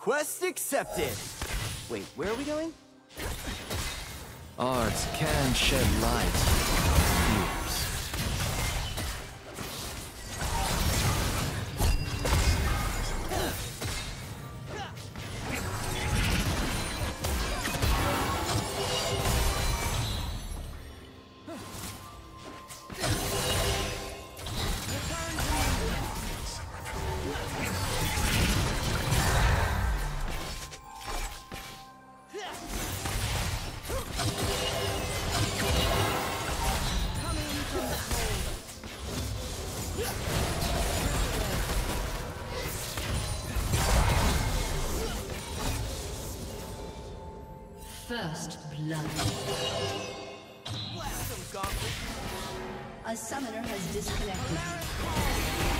Quest accepted. Wait, where are we going? Art can shed light. First blood. A summoner has disconnected.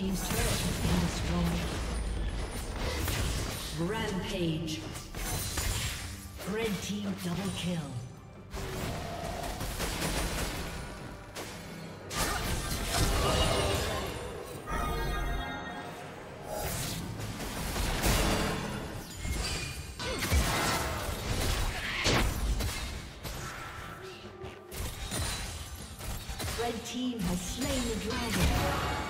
team's turret has been destroyed. Rampage. Red team double kill. Red team has slain the dragon.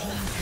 Team